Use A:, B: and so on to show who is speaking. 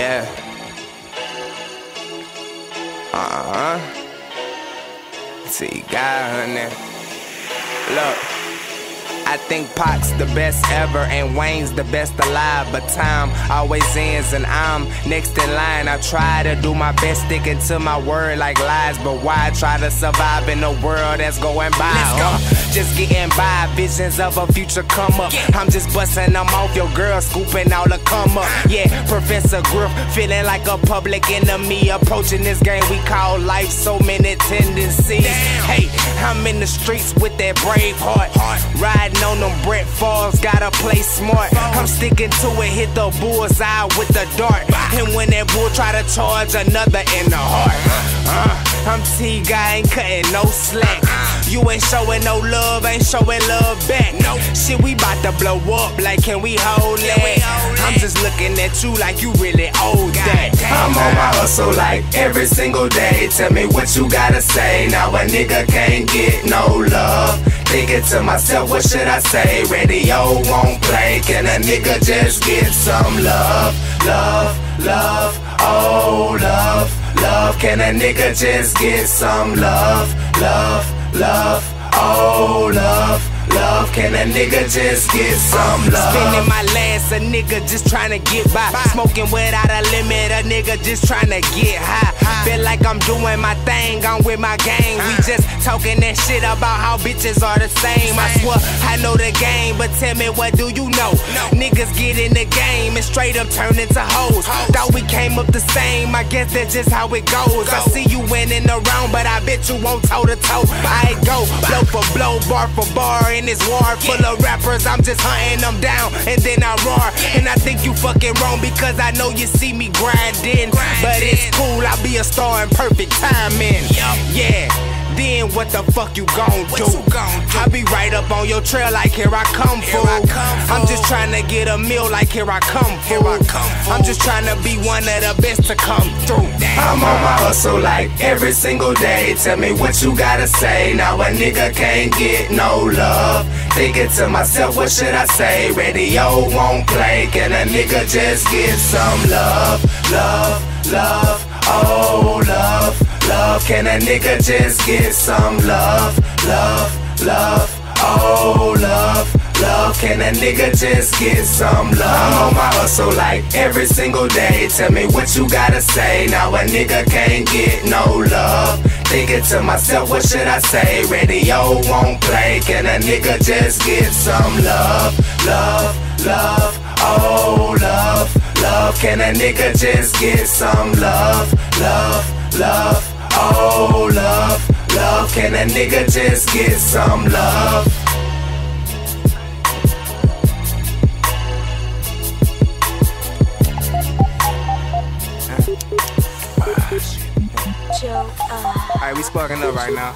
A: Yeah. Uh huh. See, God, honey. Look. I think Pac's the best ever and Wayne's the best alive. But time always ends and I'm next in line. I try to do my best, sticking to my word like lies. But why try to survive in a world that's going by? Let's go. Uh, just getting by, visions of a future come up. Yeah. I'm just busting them off your girl, scooping all the come up. Yeah, Professor Griff, feeling like a public enemy. Approaching this game we call life, so many tendencies. Damn. Hey, I'm in the streets with that brave heart. Riding on them Brett Falls, gotta play smart. I'm sticking to it, hit the bullseye with the dart. And when that bull try to charge another in the heart, uh, I'm T guy, ain't cutting no slack. You ain't showing no love, ain't showing love back. No shit, we bout to blow up. Like, can we hold it? I'm just looking at you like you really owe that.
B: I'm on my hustle like every single day. Tell me what you gotta say. Now a nigga can't get no love. Thinking to myself, what should I say? Radio won't play. Can a nigga just get some love? Love, love, oh love, love. Can a nigga just get some love? Love, love, oh love. Love, can a nigga just get some love?
A: Spending my last, a nigga just trying to get by. Smoking without a limit, a nigga just trying to get high. Feel like I'm doing my thing, I'm with my gang. We just talking that shit about how bitches are the same. I swear I know the game, but tell me what do you know? Niggas get in the game and straight up turn into hoes. Thought we came up the same, I guess that's just how it goes. I see you winning around, but I bet you won't toe to toe. I go blow for blow, bar for bar in this war full of rappers. I'm just hunting them down and then I roar. And I think you fucking wrong because I know you see me grinding. But it's cool, I'll be a star in perfect timing. Yeah then what the fuck you gon' do? I be right up on your trail like here I come for. I'm just trying to get a meal like here I come for. I'm just trying to be one of the best to come through.
B: I'm on my hustle like every single day. Tell me what you gotta say. Now a nigga can't get no love. Thinking to myself, what should I say? Radio won't play. Can a nigga just get some love? Love, love, oh love. Can a nigga just get some love? Love, love, oh love. Love, can a nigga just get some love? I'm on my hustle like every single day. Tell me what you gotta say. Now a nigga can't get no love. Thinking to myself, what should I say? Radio won't play. Can a nigga just get some love? Love, love, oh love. Love, can a nigga just get some love? Love, love. Oh, love, love, can a nigga just get some love?
A: Uh, Alright, we sparking up right now.